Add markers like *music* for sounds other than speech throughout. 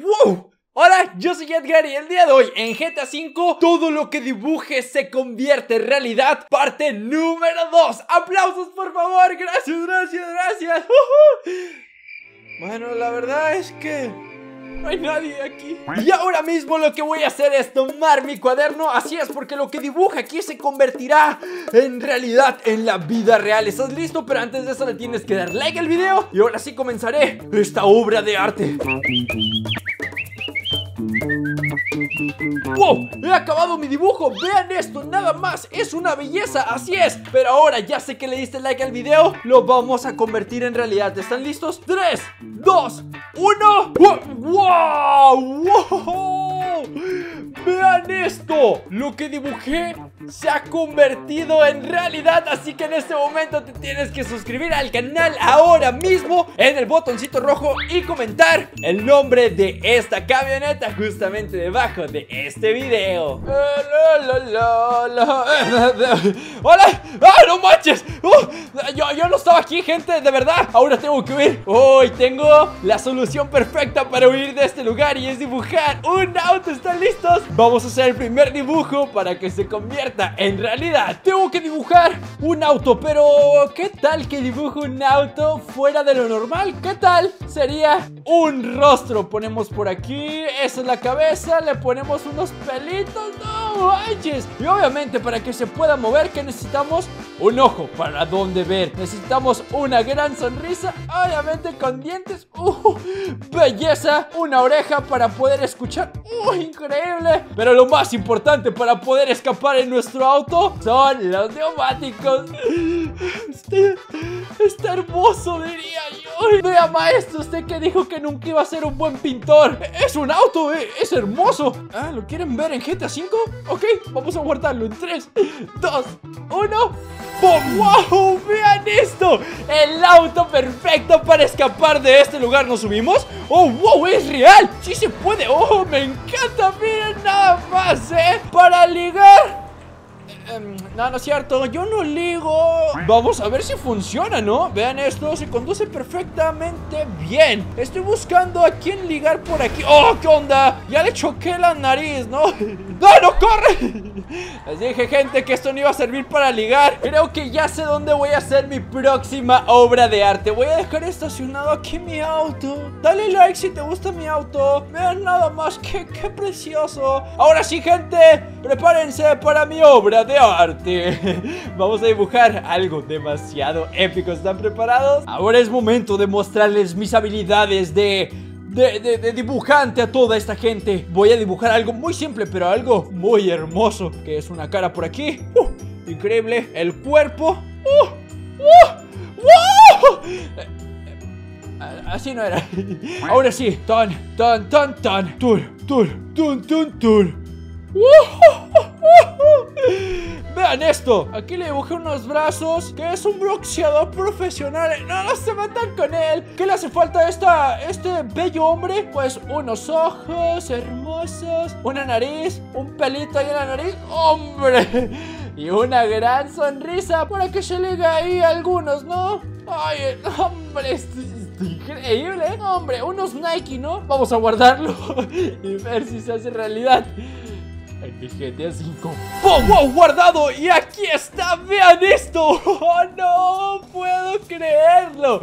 ¡Wow! Hola, yo soy Edgar y el día de hoy en GTA V todo lo que dibuje se convierte en realidad Parte número 2 ¡Aplausos por favor! ¡Gracias, gracias, gracias! Bueno, la verdad es que no hay nadie aquí Y ahora mismo lo que voy a hacer es tomar mi cuaderno Así es, porque lo que dibuja aquí se convertirá en realidad en la vida real ¿Estás listo? Pero antes de eso le tienes que dar like al video Y ahora sí comenzaré esta obra de arte ¡Wow! He acabado mi dibujo, vean esto, nada más, es una belleza, así es Pero ahora ya sé que le diste like al video, lo vamos a convertir en realidad ¿Están listos? 3, 2, 1 ¡Wow! ¡Wow! ¡Vean esto! Lo que dibujé se ha convertido en realidad Así que en este momento te tienes que suscribir al canal ahora mismo En el botoncito rojo y comentar el nombre de esta camioneta Justamente debajo de este video *laughs* ¡Hola! ¡Ah, no manches! ¡Oh! yo, yo no estaba aquí, gente, de verdad Ahora tengo que huir Hoy tengo la solución perfecta para huir de este lugar Y es dibujar un auto ¿Están listos? Vamos a hacer el primer dibujo para que se convierta en realidad Tengo que dibujar un auto Pero, ¿qué tal que dibujo un auto fuera de lo normal? ¿Qué tal? Sería un rostro Ponemos por aquí, esa es la cabeza Le ponemos unos pelitos No manches Y obviamente para que se pueda mover ¿Qué necesitamos? Un ojo para dónde ver Necesitamos una gran sonrisa Obviamente con dientes ¡Uh! Belleza Una oreja para poder escuchar ¡Uh! Increíble Pero lo más importante para poder escapar en nuestro auto Son los neumáticos. Este, Está hermoso diría yo Vea maestro Usted que dijo que nunca iba a ser un buen pintor Es un auto eh, Es hermoso Ah, ¿lo quieren ver en GTA V? Ok, vamos a guardarlo en 3 2, 1 ¡Wow! ¡Vean esto! El auto perfecto para escapar de este lugar. ¿Nos subimos? ¡Oh, wow! ¡Es real! ¡Sí se puede! ¡Oh, me encanta! Miren nada más, ¿eh? Para ligar Em, no, no es cierto, yo no ligo Vamos a ver si funciona, ¿no? Vean esto, se conduce perfectamente bien. Estoy buscando a quién ligar por aquí. ¡Oh, qué onda! Ya le choqué la nariz, ¿no? *laughs* ¡No, no, corre! *laughs* Les dije, gente, que esto no iba a servir para ligar. Creo que ya sé dónde voy a hacer mi próxima obra de arte. Voy a dejar estacionado aquí mi auto. Dale like si te gusta mi auto. Vean nada más, qué, qué precioso. Ahora sí, gente, prepárense para mi obra de arte. *laughs* Vamos a dibujar algo demasiado épico. ¿Están preparados? Ahora es momento de mostrarles mis habilidades de... De, dibujante a toda esta gente. Voy a dibujar algo muy simple pero algo muy hermoso Que es una cara por aquí. Uh, Increíble. El cuerpo. Uh, uh, Así no era. Ahora sí. Ton, ton, ton, ton. Tur, tur, tun, tun, tur Vean esto, aquí le dibujé unos brazos Que es un boxeador profesional No, no se matan con él ¿Qué le hace falta a esta, este bello hombre? Pues unos ojos hermosos Una nariz, un pelito ahí en la nariz ¡Hombre! *laughs* Y una gran sonrisa Para que se le ahí a algunos, ¿no? Ay, hombre, esto es increíble Hombre, unos Nike, ¿no? Vamos a guardarlo *laughs* Y ver si se hace realidad en mi GTA 5 ¡Wow, wow! ¡Guardado! ¡Y aquí está! ¡Vean esto! *laughs* ¡Oh, no! ¡Puedo creerlo!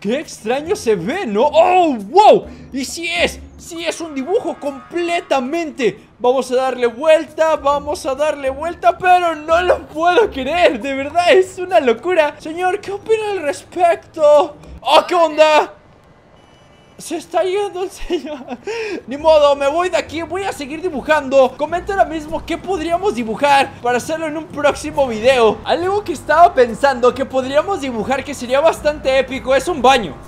¡Qué extraño se ve, ¿no? ¡Oh, wow! ¡Y si es! ¡Sí es un dibujo completamente! Vamos a darle vuelta, vamos a darle vuelta Pero no lo puedo creer, de verdad, es una locura Señor, ¿qué opina al respecto? ¡Oh, qué onda! Se está yendo el señor. Ni modo, me voy de aquí Voy a seguir dibujando. Comenta ahora mismo qué podríamos dibujar Para hacerlo en un próximo video. Algo que estaba pensando que podríamos dibujar Que sería bastante épico Es un baño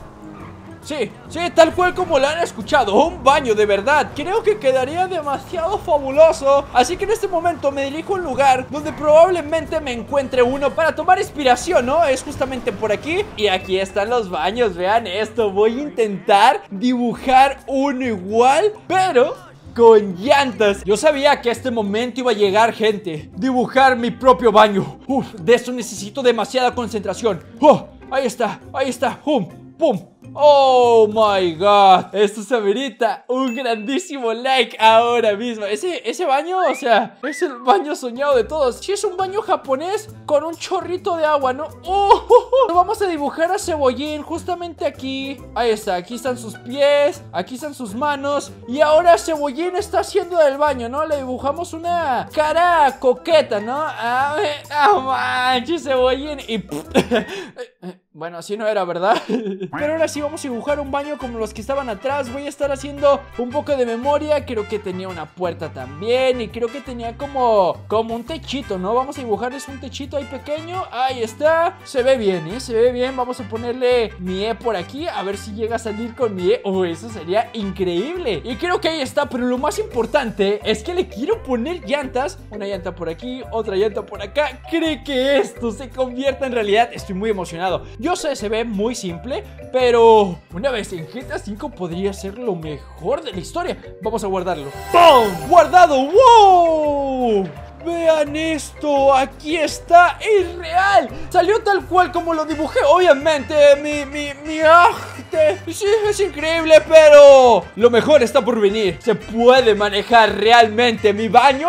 Sí, sí, tal cual como lo han escuchado Un baño, de verdad. Creo que quedaría demasiado fabuloso. Así que en este momento me dirijo a un lugar Donde probablemente me encuentre uno Para tomar inspiración, ¿no? Es justamente por aquí. Y aquí están los baños, vean esto. Voy a intentar dibujar uno igual Pero con llantas. Yo sabía que a este momento iba a llegar gente. Dibujar mi propio baño. Uf, de eso necesito demasiada concentración. Oh, Ahí está, ahí está, pum, pum Oh my god, esto se amerita un grandísimo like ahora mismo. Ese, ese baño, o sea, es el baño soñado de todos. Si es un baño japonés con un chorrito de agua, ¿no? Oh, *laughs* vamos a dibujar a Cebollín justamente aquí. Ahí está, aquí están sus pies, aquí están sus manos. Y ahora Cebollín está haciendo del baño, ¿no? Le dibujamos una cara coqueta, ¿no? A ver, oh, manches, Cebollín. Y... *laughs* *laughs* Bueno, así no era, ¿verdad? *laughs* Pero ahora sí vamos a dibujar un baño como los que estaban atrás. Voy a estar haciendo un poco de memoria. Creo que tenía una puerta también Y creo que tenía como, como un techito, ¿no? Vamos a dibujarles un techito ahí pequeño. Ahí está. Se ve bien, ¿eh? Se ve bien. Vamos a ponerle mi E por aquí A ver si llega a salir con mi E. Oh, eso sería increíble. Y creo que ahí está Pero lo más importante es que le quiero poner llantas. Una llanta por aquí, otra llanta por acá. Cree que esto se convierta en realidad Estoy muy emocionado yo sé, se ve muy simple, pero una vez en GTA V podría ser lo mejor de la historia. Vamos a guardarlo. ¡Pum! ¡Guardado! ¡Wow! Vean esto, aquí está, es real. Salió tal cual como lo dibujé Obviamente, mi, mi, mi arte. Sí, es increíble, pero Lo mejor está por venir. Se puede manejar realmente mi baño.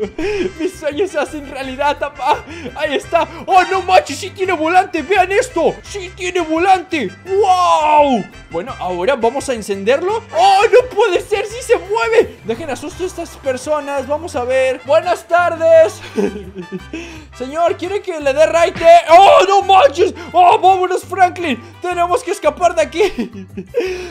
*laughs* Mis sueños se hacen realidad, papá. Ahí está. Oh, no manches, sí tiene volante, vean esto. Sí tiene volante. ¡Wow! Bueno, ahora vamos a encenderlo. ¡Oh, no puede ser! ¡Sí se mueve! Dejen asusto a estas personas, vamos a ver. Buenas tardes Señor, ¿quiere que le dé raite? ¡Oh, no manches! ¡Oh, vámonos, Franklin! Tenemos que escapar de aquí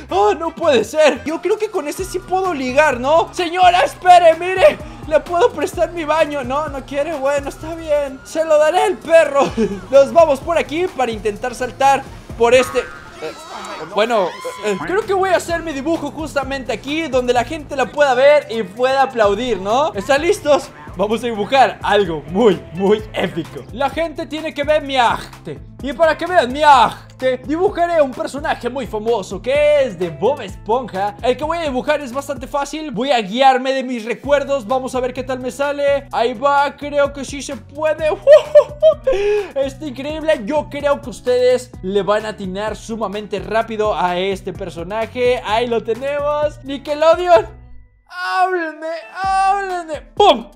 ¡Oh, no puede ser! Yo creo que con este sí puedo ligar, ¿no? Señora, espere, mire le puedo prestar mi baño No, no quiere, bueno, está bien Se lo daré al perro Nos vamos por aquí para intentar saltar Por este... Eh, bueno, eh, creo que voy a hacer mi dibujo justamente aquí Donde la gente la pueda ver y pueda aplaudir, ¿no? ¿Están listos? Vamos a dibujar algo muy, muy épico. La gente tiene que ver mi arte. Y para que vean mi arte Dibujaré un personaje muy famoso Que es de Bob Esponja. El que voy a dibujar es bastante fácil. Voy a guiarme de mis recuerdos. Vamos a ver qué tal me sale. Ahí va, creo que sí se puede. *laughs* Está increíble. Yo creo que ustedes le van a atinar sumamente rápido a este personaje. Ahí lo tenemos. Nickelodeon. Háblenme, háblenme. ¡Pum!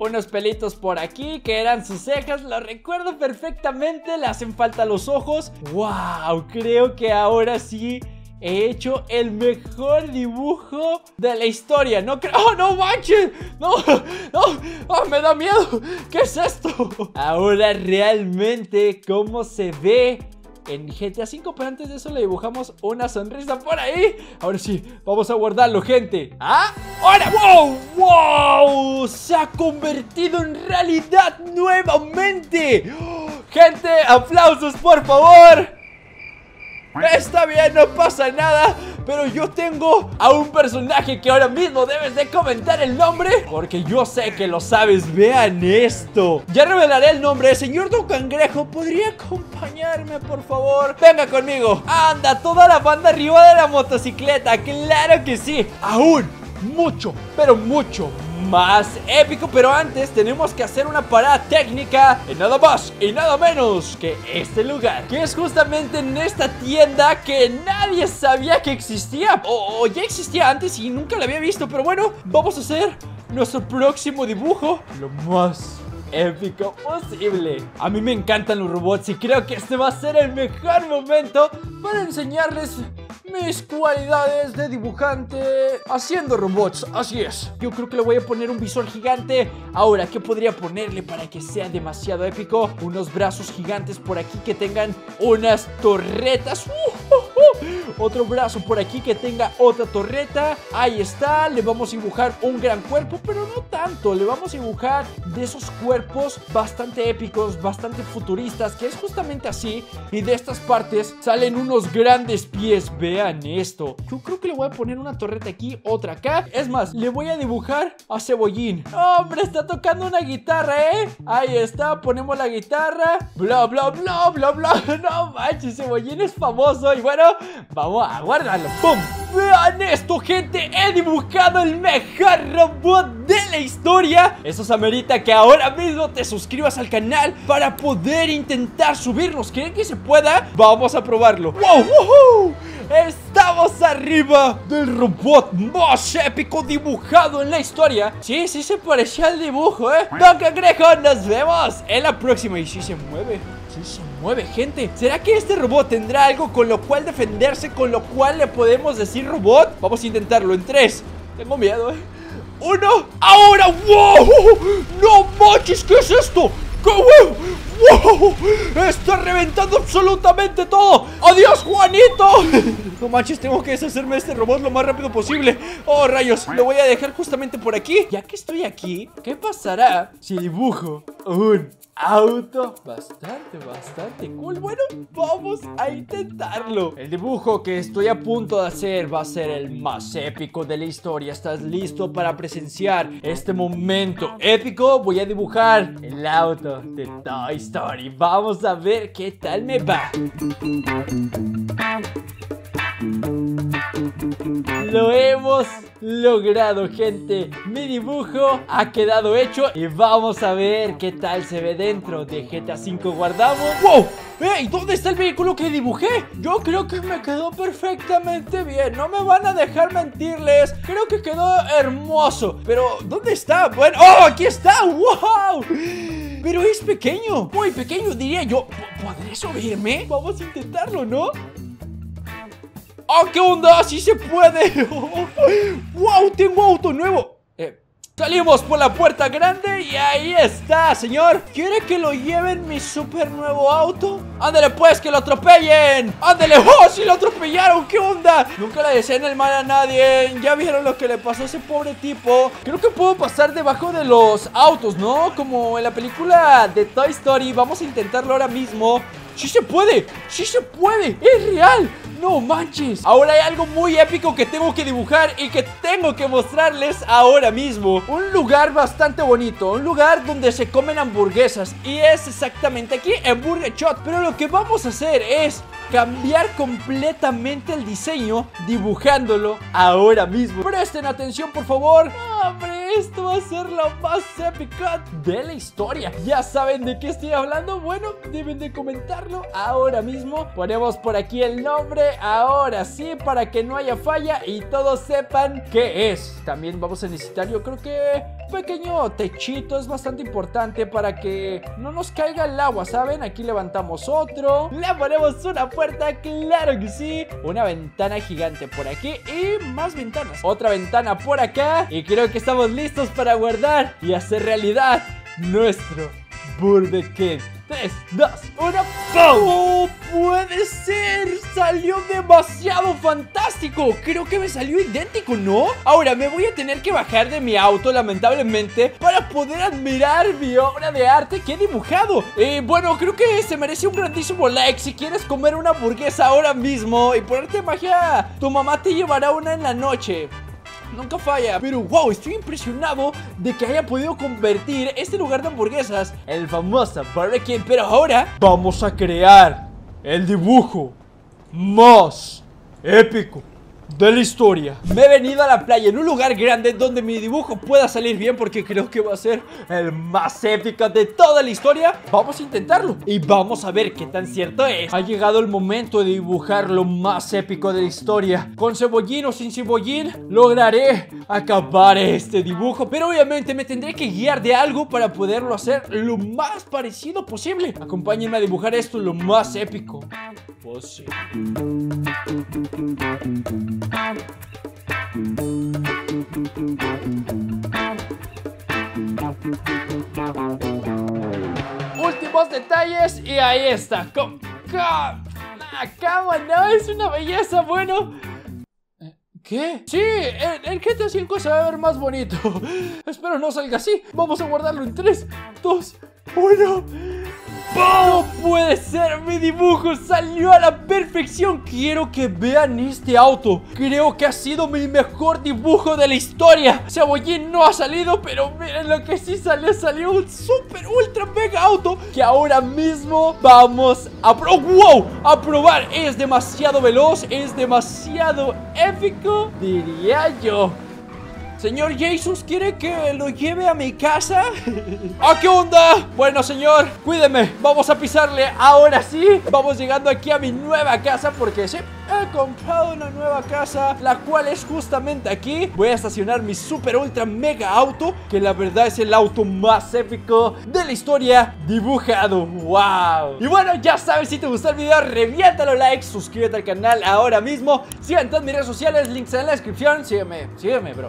Unos pelitos por aquí que eran sus cejas, lo recuerdo perfectamente, le hacen falta los ojos. ¡Wow! Creo que ahora sí he hecho el mejor dibujo de la historia. No creo. ¡Oh, no manches! ¡No! ¡No! ¡Oh, me da miedo! ¿Qué es esto? Ahora realmente, ¿cómo se ve en GTA 5 Pero antes de eso le dibujamos una sonrisa por ahí Ahora sí, vamos a guardarlo, gente ¿Ah? ¡Ahora! ¡Wow! ¡Wow! Se ha convertido en realidad nuevamente Gente, aplausos por favor Está bien, no pasa nada Pero yo tengo a un personaje que ahora mismo debes de comentar el nombre Porque yo sé que lo sabes, vean esto. Ya revelaré el nombre, señor Don Cangrejo ¿Podría acompañarme, por favor? Venga conmigo. Anda, toda la banda arriba de la motocicleta. Claro que sí. Aún. Mucho, pero mucho más épico Pero antes tenemos que hacer una parada técnica En nada más y nada menos que este lugar Que es justamente en esta tienda que nadie sabía que existía O, ya existía antes y nunca la había visto Pero bueno, vamos a hacer nuestro próximo dibujo Lo más épico posible. A mí me encantan los robots y creo que este va a ser el mejor momento Para enseñarles mis cualidades de dibujante haciendo robots, así es. Yo creo que le voy a poner un visor gigante. Ahora, ¿qué podría ponerle para que sea demasiado épico? Unos brazos gigantes por aquí que tengan unas torretas. ¡Uh! Otro brazo por aquí que tenga otra torreta. Ahí está, le vamos a dibujar un gran cuerpo, pero no tanto. Le vamos a dibujar de esos cuerpos bastante épicos, bastante futuristas, que es justamente así. Y de estas partes salen unos grandes pies, vean esto. Yo creo que le voy a poner una torreta aquí, otra acá. Es más, le voy a dibujar a Cebollín. ¡Hombre, está tocando una guitarra, eh! Ahí está, ponemos la guitarra. Bla, bla, bla, bla, bla. *laughs* No manches, Cebollín es famoso. Y bueno, vamos Vamos a guardarlo. ¡Pum! Vean esto, gente. He dibujado el mejor robot de la historia. Eso se amerita que ahora mismo te suscribas al canal para poder intentar subirlos. ¿Creen que se pueda? Vamos a probarlo. ¡Wow! ¡Woohoo! Estamos arriba del robot más épico dibujado en la historia. Sí, sí se parecía al dibujo, ¿eh? Don Cangrejo, nos vemos en la próxima. Y si se mueve, sí se mueve, gente. ¿Será que este robot tendrá algo con lo cual defenderse, con lo cual le podemos decir robot? Vamos a intentarlo en tres. Tengo miedo, ¿eh? Uno, ahora, wow, no manches, ¿qué es esto? ¡Wow! ¡Está reventando absolutamente todo! ¡Adiós, Juanito! *laughs* No manches, tengo que deshacerme de este robot lo más rápido posible ¡Oh, rayos! Lo voy a dejar justamente por aquí Ya que estoy aquí, ¿qué pasará si dibujo un auto. Bastante, bastante cool. Bueno, vamos a intentarlo. El dibujo que estoy a punto de hacer va a ser el más épico de la historia. ¿Estás listo para presenciar este momento épico? Voy a dibujar el auto de Toy Story. Vamos a ver qué tal me va lo hemos logrado, gente. Mi dibujo ha quedado hecho y vamos a ver qué tal se ve dentro de GTA V. Guardamos. ¡Wow! ¡Ey! ¿Dónde está el vehículo que dibujé? Yo creo que me quedó perfectamente bien. No me van a dejar mentirles. Creo que quedó hermoso. Pero, ¿dónde está? Bueno, ¡oh! ¡Aquí está! ¡Wow! Pero es pequeño, muy pequeño diría yo ¿Podré subirme? Vamos a intentarlo, ¿no? ¡Oh, qué onda! ¡Sí se puede! *laughs* ¡Wow! ¡Tengo auto nuevo! Eh, salimos por la puerta grande y ahí está, señor ¿Quiere que lo lleven mi super nuevo auto? ¡Ándale pues, que lo atropellen! ¡Ándale! *laughs* ¡Oh, sí lo atropellaron! ¿Qué onda? Nunca le deseen el mal a nadie ¿Ya vieron lo que le pasó a ese pobre tipo? Creo que puedo pasar debajo de los autos, ¿no? Como en la película de Toy Story Vamos a intentarlo ahora mismo ¡Sí se puede! ¡Sí se puede! ¡Es real! ¡No manches! Ahora hay algo muy épico que tengo que dibujar y que tengo que mostrarles ahora mismo Un lugar bastante bonito Un lugar donde se comen hamburguesas Y es exactamente aquí, en Burger Shot Pero lo que vamos a hacer es cambiar completamente el diseño dibujándolo ahora mismo. Presten atención, por favor. Esto va a ser lo más épico de la historia. ¿Ya saben de qué estoy hablando? Bueno, deben de comentarlo ahora mismo. Ponemos por aquí el nombre, ahora sí, para que no haya falla y todos sepan qué es. También vamos a necesitar, yo creo que pequeño techito es bastante importante para que no nos caiga el agua, ¿saben? Aquí levantamos otro, le ponemos una puerta, claro que sí, una ventana gigante por aquí y más ventanas. Otra ventana por acá y creo que estamos listos para guardar y hacer realidad nuestro Burger King. 3, 2, 1, ¡Oh! ¡Puede ser! ¡Salió demasiado fantástico! Creo que me salió idéntico, ¿no? Ahora me voy a tener que bajar de mi auto, lamentablemente Para poder admirar mi obra de arte que he dibujado Y bueno, creo que se merece un grandísimo like Si quieres comer una hamburguesa ahora mismo y ponerte magia Tu mamá te llevará una en la noche nunca falla. Pero wow, estoy impresionado de que haya podido convertir este lugar de hamburguesas En el famoso Burger Pero ahora vamos a crear el dibujo más épico de la historia. Me he venido a la playa en un lugar grande donde mi dibujo pueda salir bien porque creo que va a ser el más épico de toda la historia. Vamos a intentarlo y vamos a ver qué tan cierto es. Ha llegado el momento de dibujar lo más épico de la historia. Con cebollín o sin cebollín lograré acabar este dibujo Pero obviamente me tendré que guiar de algo para poderlo hacer lo más parecido posible. Acompáñenme a dibujar esto lo más épico Últimos detalles y ahí está. Acabo, ¿no? Es una belleza, bueno. ¿Qué? Sí, el, el GTA 5 se va a ver más bonito. *laughs* Espero no salga así. Vamos a guardarlo en 3, 2, 1. No puede ser, mi dibujo salió a la perfección Quiero que vean este auto. Creo que ha sido mi mejor dibujo de la historia. Cebollín no ha salido, pero miren lo que sí salió. Salió un super ultra mega auto Que ahora mismo vamos a pro ¡Wow! A probar. Es demasiado veloz, es demasiado épico Diría yo Señor Jesus, ¿quiere que lo lleve a mi casa? *laughs* ¿Ah, qué onda? Bueno, señor, cuídeme. Vamos a pisarle ahora sí. Vamos llegando aquí a mi nueva casa Porque sí, he comprado una nueva casa La cual es justamente aquí. Voy a estacionar mi super ultra mega auto Que la verdad es el auto más épico de la historia dibujado. ¡Wow! Y bueno, ya sabes, si te gustó el video Reviéntalo like, suscríbete al canal ahora mismo. En todas mis redes sociales, links en la descripción. Sígueme, sígueme, bro